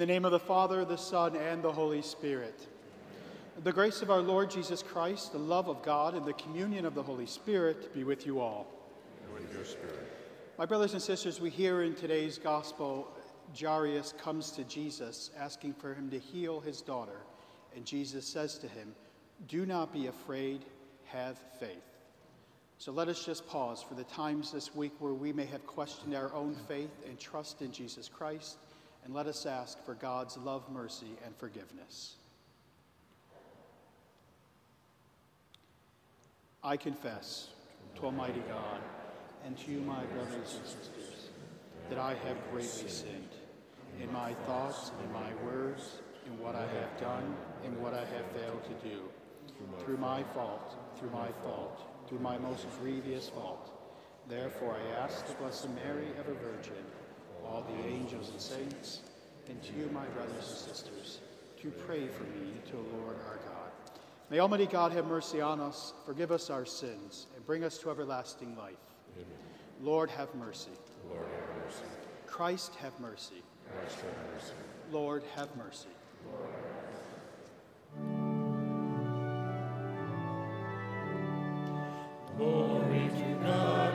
the name of the Father, the Son, and the Holy Spirit. The grace of our Lord Jesus Christ, the love of God, and the communion of the Holy Spirit be with you all. And with your spirit. My brothers and sisters, we hear in today's gospel, Jairus comes to Jesus asking for him to heal his daughter. And Jesus says to him, Do not be afraid, have faith. So let us just pause for the times this week where we may have questioned our own faith and trust in Jesus Christ and let us ask for God's love, mercy, and forgiveness. I confess to Almighty God and to you, my brothers and sisters, that I have greatly sinned in my thoughts, in my words, in what I have done, in what I have failed to do, through my fault, through my fault, through my most grievous fault. Therefore I ask the Blessed Mary, ever Virgin, all the angels and saints, and to you, my brothers and sisters, to pray for me to the Lord our God. May Almighty God have mercy on us, forgive us our sins, and bring us to everlasting life. Amen. Lord, have mercy. Lord, have mercy. Christ, have mercy. Christ, have mercy. Lord, have mercy. Lord, have mercy. Glory to God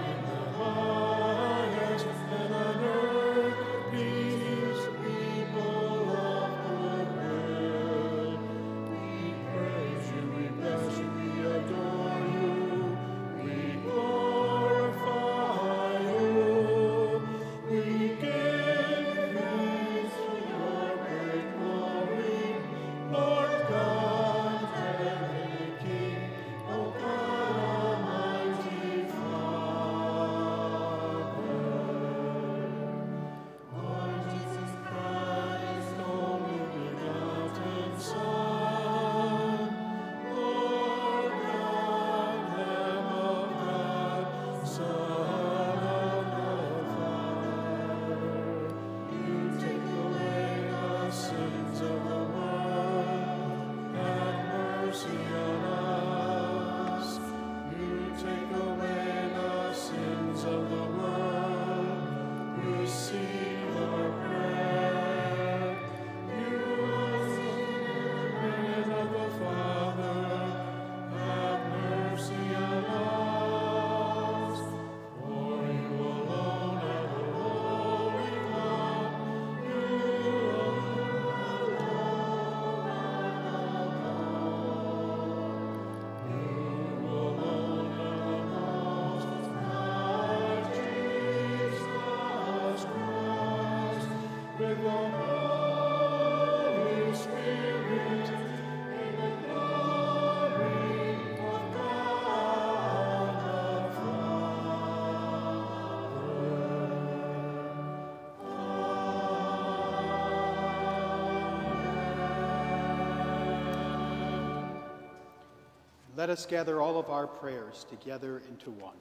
Let us gather all of our prayers together into one.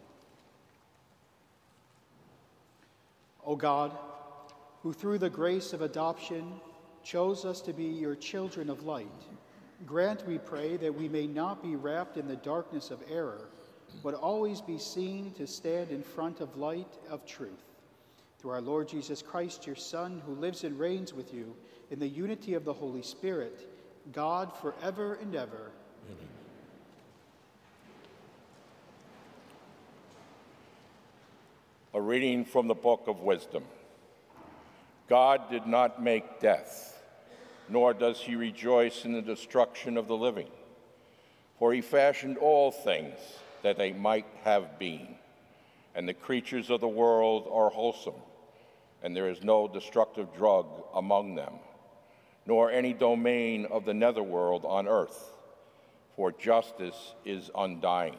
O God, who through the grace of adoption chose us to be your children of light, Grant, we pray, that we may not be wrapped in the darkness of error, but always be seen to stand in front of light of truth. Through our Lord Jesus Christ, your Son, who lives and reigns with you in the unity of the Holy Spirit, God forever and ever. A reading from the Book of Wisdom. God did not make death, nor does he rejoice in the destruction of the living. For he fashioned all things that they might have been, and the creatures of the world are wholesome, and there is no destructive drug among them, nor any domain of the netherworld on earth, for justice is undying.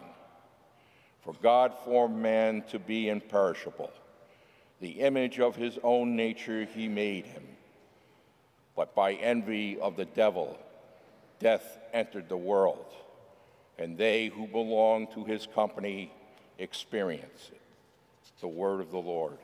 For God formed man to be imperishable. The image of his own nature he made him. But by envy of the devil, death entered the world, and they who belong to his company experience it. The word of the Lord.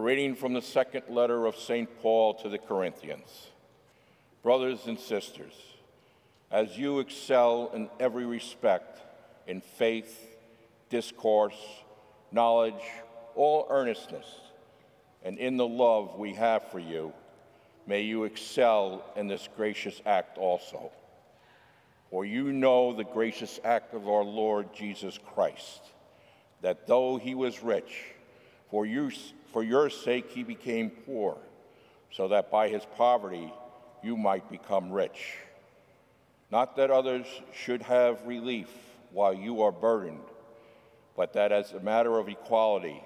Reading from the second letter of St. Paul to the Corinthians. Brothers and sisters, as you excel in every respect in faith, discourse, knowledge, all earnestness, and in the love we have for you, may you excel in this gracious act also. For you know the gracious act of our Lord Jesus Christ, that though he was rich, for, you, for your sake he became poor, so that by his poverty you might become rich. Not that others should have relief while you are burdened, but that as a matter of equality,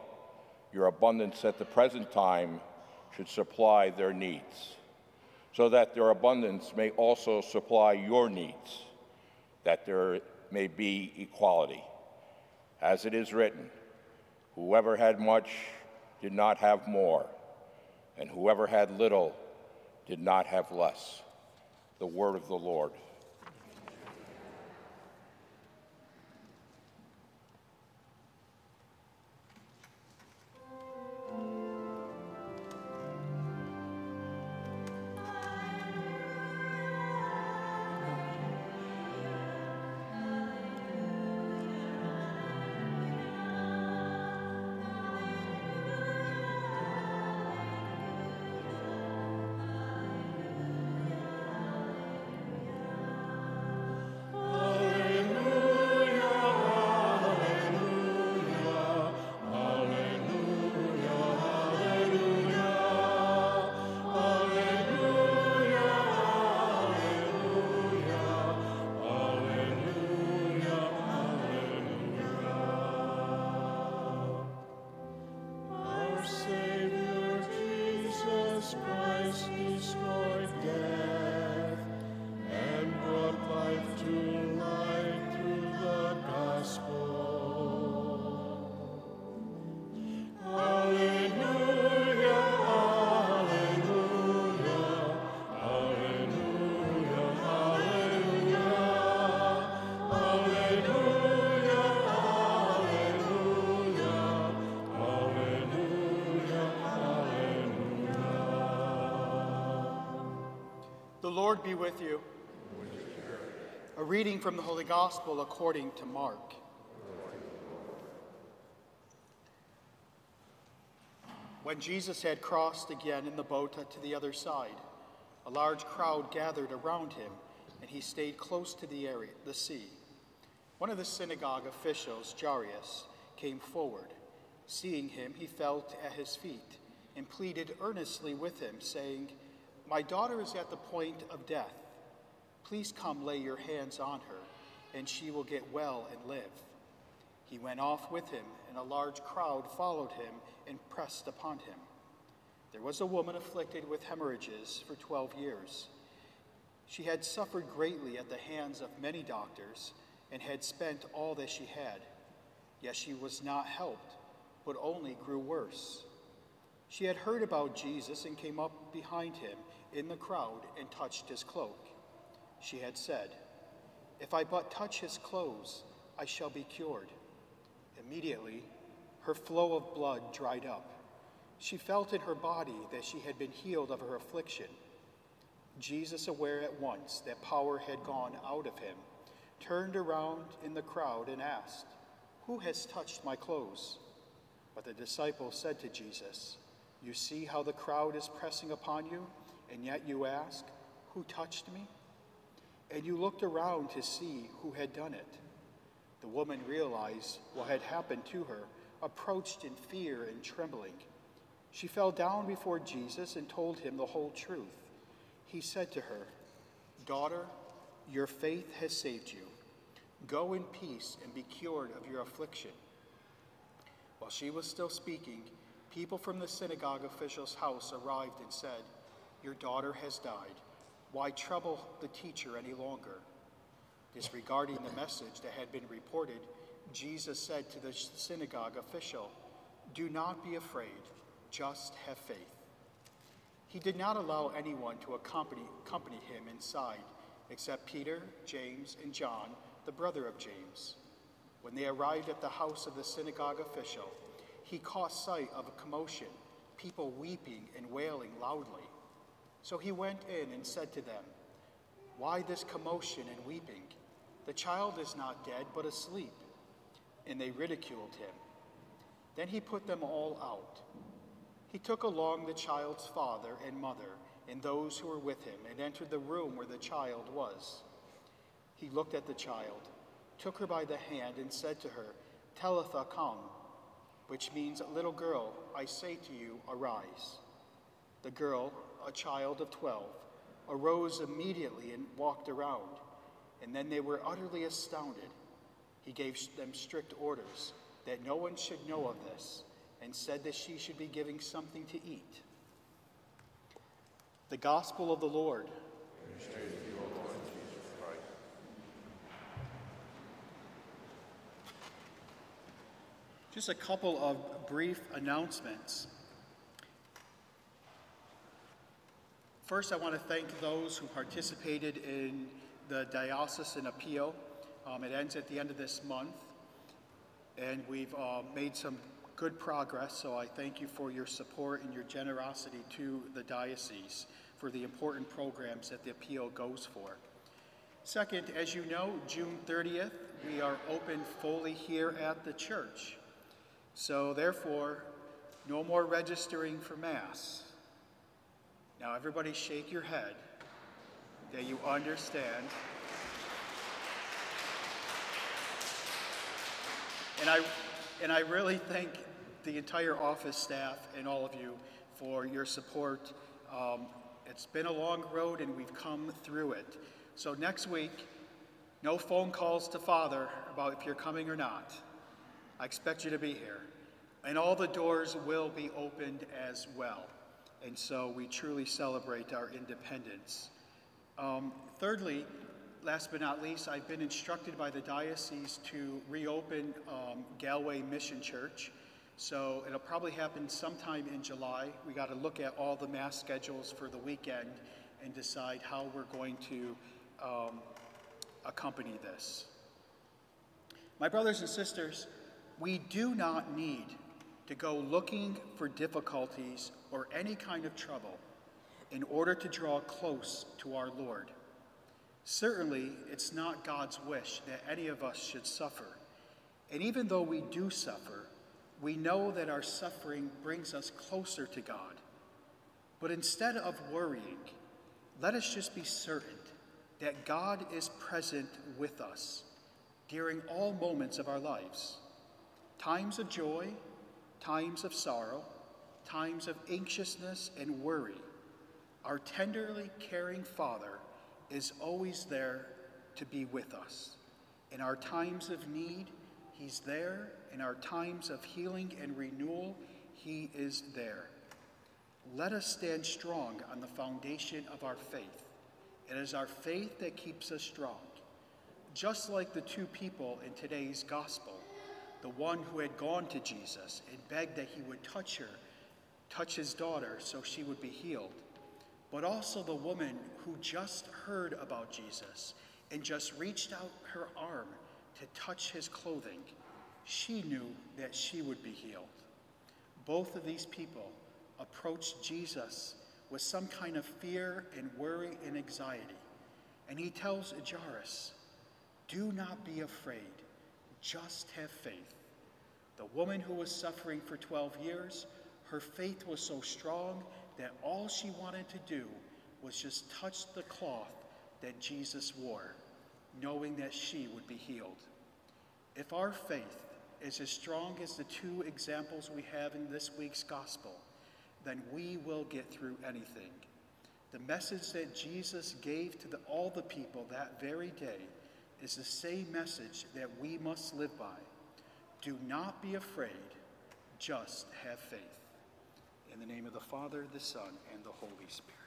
your abundance at the present time should supply their needs, so that their abundance may also supply your needs, that there may be equality. As it is written, whoever had much did not have more, and whoever had little did not have less. The word of the Lord. Lord be with you. A reading from the Holy Gospel according to Mark. When Jesus had crossed again in the boat to the other side, a large crowd gathered around him, and he stayed close to the area, the sea. One of the synagogue officials, Jairus, came forward. Seeing him, he fell at his feet and pleaded earnestly with him, saying, My daughter is at the point of death. Please come lay your hands on her, and she will get well and live. He went off with him, and a large crowd followed him and pressed upon him. There was a woman afflicted with hemorrhages for 12 years. She had suffered greatly at the hands of many doctors and had spent all that she had. Yet she was not helped, but only grew worse. She had heard about Jesus and came up behind him in the crowd and touched his cloak. She had said, If I but touch his clothes, I shall be cured. Immediately, her flow of blood dried up. She felt in her body that she had been healed of her affliction. Jesus, aware at once that power had gone out of him, turned around in the crowd and asked, Who has touched my clothes? But the disciples said to Jesus, You see how the crowd is pressing upon you, and yet you ask, Who touched me? And you looked around to see who had done it. The woman realized what had happened to her, approached in fear and trembling. She fell down before Jesus and told him the whole truth. He said to her, Daughter, your faith has saved you. Go in peace and be cured of your affliction. While she was still speaking, people from the synagogue official's house arrived and said, Your daughter has died. Why trouble the teacher any longer? Disregarding the message that had been reported, Jesus said to the synagogue official, Do not be afraid, just have faith. He did not allow anyone to accompany, accompany him inside except Peter, James, and John, the brother of James. When they arrived at the house of the synagogue official, he caught sight of a commotion, people weeping and wailing loudly. So he went in and said to them, Why this commotion and weeping? The child is not dead, but asleep. And they ridiculed him. Then he put them all out. He took along the child's father and mother and those who were with him and entered the room where the child was. He looked at the child, took her by the hand, and said to her, Talitha cum, which means, Little girl, I say to you, arise. The girl, a child of twelve, arose immediately and walked around, and then they were utterly astounded. He gave them strict orders that no one should know of this, and said that she should be giving something to eat. The Gospel of the Lord. Just a couple of brief announcements. First, I want to thank those who participated in the diocesan appeal. Um, it ends at the end of this month, and we've uh, made some good progress, so I thank you for your support and your generosity to the diocese for the important programs that the appeal goes for. Second, as you know, June 30th, we are open fully here at the church. So therefore, no more registering for Mass. Now everybody shake your head that you understand. And I, and I really thank the entire office staff and all of you for your support. Um, it's been a long road and we've come through it. So next week, no phone calls to Father about if you're coming or not. I expect you to be here. And all the doors will be opened as well. And so we truly celebrate our independence. Um, thirdly, last but not least, I've been instructed by the diocese to reopen um, Galway Mission Church. So it'll probably happen sometime in July. We got to look at all the mass schedules for the weekend and decide how we're going to um, accompany this. My brothers and sisters, we do not need to go looking for difficulties or any kind of trouble in order to draw close to our Lord. Certainly, it's not God's wish that any of us should suffer. And even though we do suffer, we know that our suffering brings us closer to God. But instead of worrying, let us just be certain that God is present with us during all moments of our lives times of joy, times of sorrow, times of anxiousness and worry. Our tenderly caring Father is always there to be with us. In our times of need, He's there. In our times of healing and renewal, He is there. Let us stand strong on the foundation of our faith. It is our faith that keeps us strong. Just like the two people in today's gospel, the one who had gone to Jesus and begged that he would touch her, touch his daughter so she would be healed, but also the woman who just heard about Jesus and just reached out her arm to touch his clothing. She knew that she would be healed. Both of these people approached Jesus with some kind of fear and worry and anxiety. And he tells Jairus, Do not be afraid, just have faith. The woman who was suffering for 12 years, her faith was so strong that all she wanted to do was just touch the cloth that Jesus wore, knowing that she would be healed. If our faith is as strong as the two examples we have in this week's gospel, then we will get through anything. The message that Jesus gave to the, all the people that very day is the same message that we must live by. Do not be afraid, just have faith. In the name of the Father, the Son, and the Holy Spirit.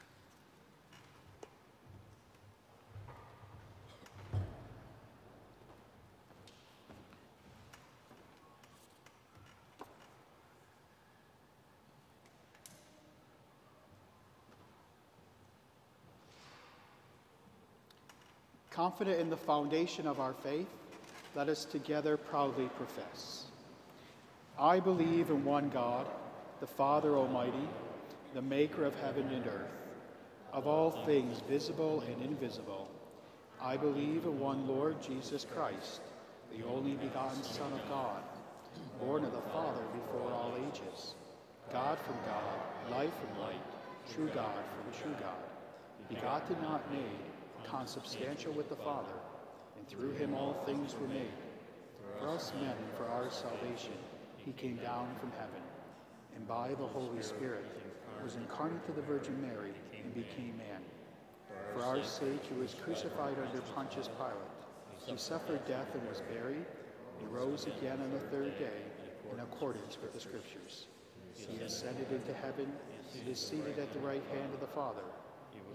Confident in the foundation of our faith, let us together proudly profess. I believe in one God, the Father Almighty, the maker of heaven and earth, of all things visible and invisible. I believe in one Lord Jesus Christ, the only begotten Son of God, born of the Father before all ages, God from God, light from light, true God from true God, begotten not made, consubstantial with the Father, and through him all things were made. For us men for our salvation, he came down from heaven, and by the Holy Spirit was incarnate to the Virgin Mary and became man. For our sake, he was crucified under Pontius Pilate. He suffered death and was buried. He rose again on the third day in accordance with the Scriptures. He ascended into heaven. and is seated at the right hand of the Father.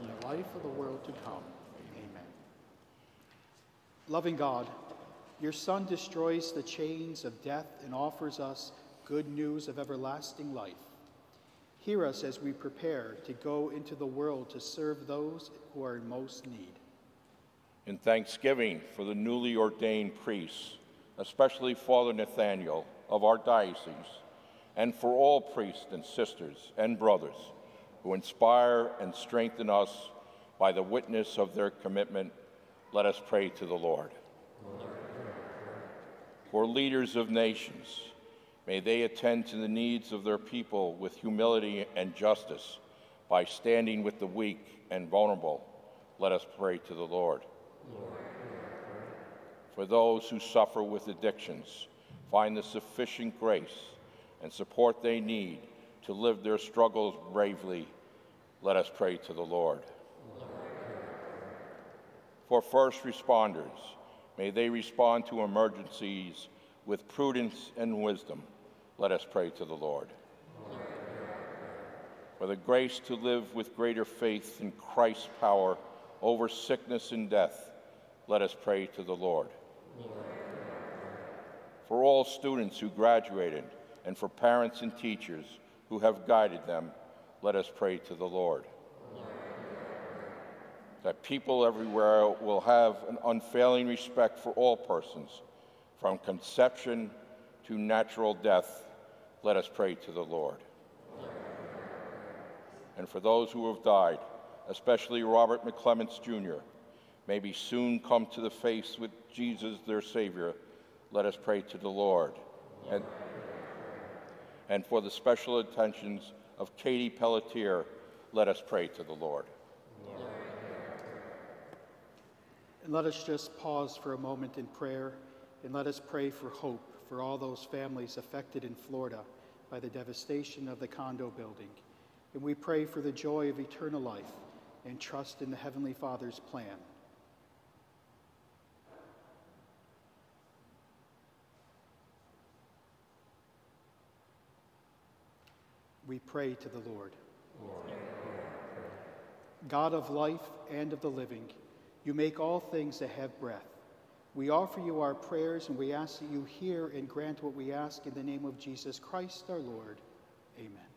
and the life of the world to come. Amen. Loving God, your Son destroys the chains of death and offers us good news of everlasting life. Hear us as we prepare to go into the world to serve those who are in most need. In thanksgiving for the newly ordained priests, especially Father Nathaniel of our diocese, and for all priests and sisters and brothers who inspire and strengthen us by the witness of their commitment, let us pray to the Lord. For leaders of nations, may they attend to the needs of their people with humility and justice by standing with the weak and vulnerable. Let us pray to the Lord. For those who suffer with addictions, find the sufficient grace and support they need to live their struggles bravely, let us pray to the Lord. For first responders, may they respond to emergencies with prudence and wisdom. Let us pray to the Lord. For the grace to live with greater faith in Christ's power over sickness and death, let us pray to the Lord. For all students who graduated and for parents and teachers who have guided them, let us pray to the Lord. That people everywhere will have an unfailing respect for all persons, from conception to natural death, let us pray to the Lord. And for those who have died, especially Robert McClements Jr., maybe soon come to the face with Jesus, their Savior, let us pray to the Lord. And, and for the special attentions of Katie Pelletier, let us pray to the Lord. And let us just pause for a moment in prayer and let us pray for hope for all those families affected in Florida by the devastation of the condo building. And we pray for the joy of eternal life and trust in the Heavenly Father's plan. We pray to the Lord. God of life and of the living, you make all things that have breath. We offer you our prayers and we ask that you hear and grant what we ask in the name of Jesus Christ our Lord. Amen.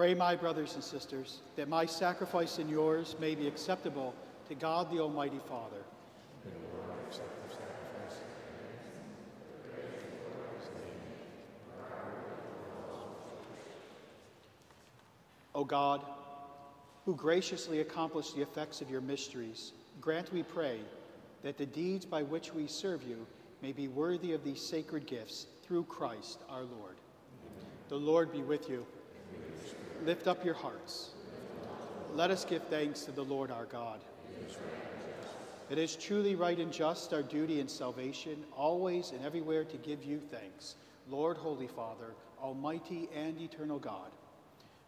Pray, my brothers and sisters, that my sacrifice and yours may be acceptable to God the Almighty Father. O God, who graciously accomplished the effects of your mysteries, grant, we pray, that the deeds by which we serve you may be worthy of these sacred gifts through Christ our Lord. The Lord be with you. Lift up your hearts. Let us give thanks to the Lord our God. It is truly right and just, our duty and salvation, always and everywhere to give you thanks, Lord, Holy Father, Almighty and eternal God.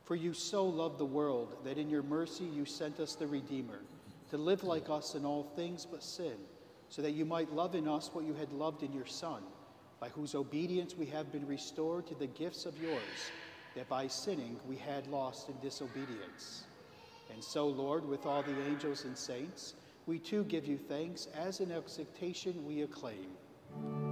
For you so loved the world that in your mercy you sent us the Redeemer, to live like us in all things but sin, so that you might love in us what you had loved in your Son, by whose obedience we have been restored to the gifts of yours, that by sinning we had lost in disobedience. And so, Lord, with all the angels and saints, we too give you thanks as in exultation we acclaim.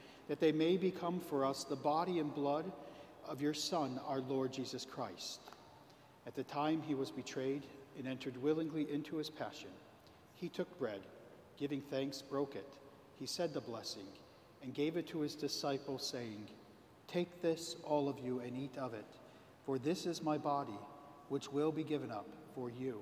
that they may become for us the body and blood of your Son, our Lord Jesus Christ. At the time he was betrayed and entered willingly into his passion, he took bread, giving thanks, broke it. He said the blessing and gave it to his disciples, saying, Take this, all of you, and eat of it, for this is my body, which will be given up for you.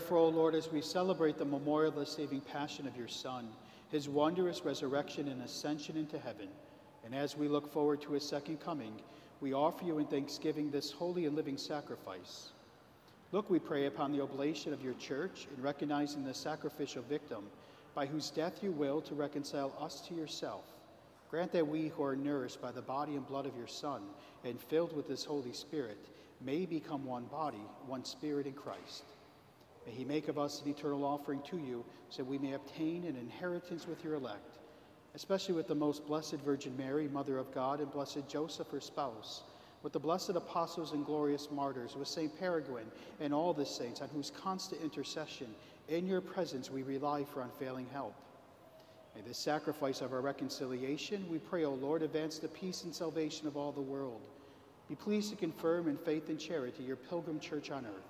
Therefore, O Lord, as we celebrate the memorial of the saving passion of your Son, his wondrous resurrection and ascension into heaven, and as we look forward to his second coming, we offer you in thanksgiving this holy and living sacrifice. Look, we pray, upon the oblation of your church in recognizing the sacrificial victim by whose death you will to reconcile us to yourself. Grant that we who are nourished by the body and blood of your Son and filled with this Holy Spirit may become one body, one spirit in Christ. May he make of us an eternal offering to you so we may obtain an inheritance with your elect, especially with the most blessed Virgin Mary, Mother of God, and blessed Joseph, her spouse, with the blessed apostles and glorious martyrs, with St. Peregrine and all the saints, on whose constant intercession in your presence we rely for unfailing help. May this sacrifice of our reconciliation, we pray, O Lord, advance the peace and salvation of all the world. Be pleased to confirm in faith and charity your pilgrim church on earth,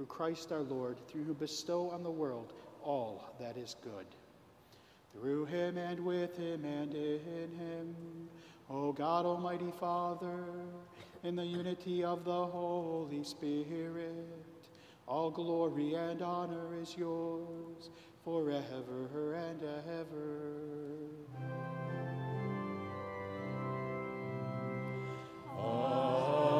through Christ our Lord, through whom bestow on the world all that is good. Through him and with him and in him, O God Almighty Father, in the unity of the Holy Spirit, all glory and honor is yours forever and ever. Amen.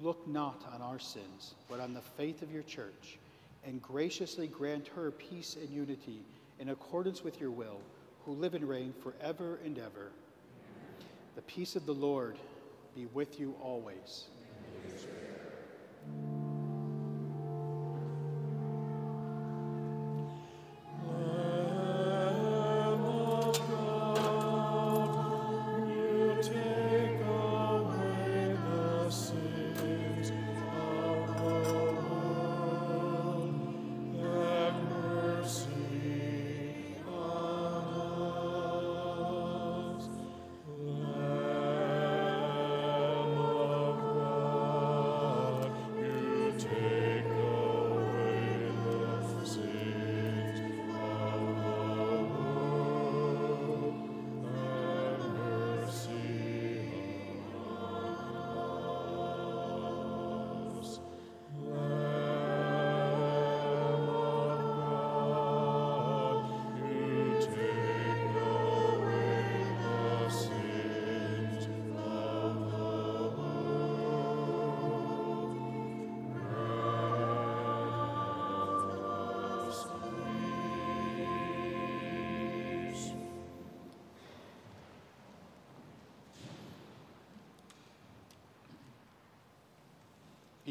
Look not on our sins, but on the faith of your church, and graciously grant her peace and unity in accordance with your will, who live and reign forever and ever. The peace of the Lord be with you always. Lamb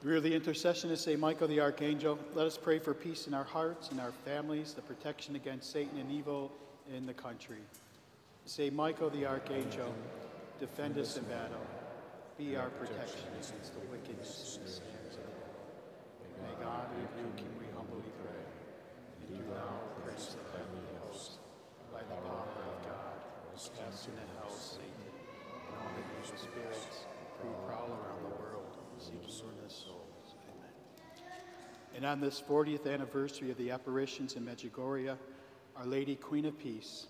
Through the intercession of St. Michael the Archangel, let us pray for peace in our hearts and our families, the protection against Satan and evil in the country. St. Michael the Archangel, defend us in battle. Be our protection against the wickedness and snares of the. May God rebuke him, we humbly pray. And do thou, Prince of heavenly hosts, by the power of God, cast into hell Satan and all the evil spirits who prowl around the world, seeking the souls. Amen. And on this 40th anniversary of the apparitions in Medjugorje, Our Lady, Queen of Peace,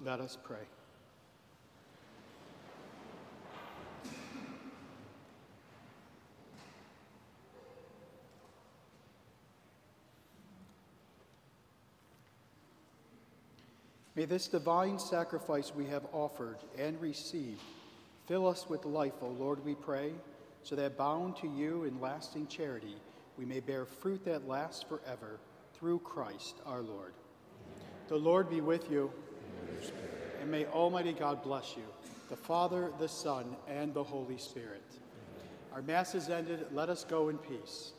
let us pray. May this divine sacrifice we have offered and received fill us with life, O Lord, we pray, so that bound to you in lasting charity, we may bear fruit that lasts forever through Christ our Lord. The Lord be with you, and may Almighty God bless you, the Father, the Son, and the Holy Spirit. Our Mass is ended. Let us go in peace.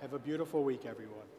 Have a beautiful week, everyone.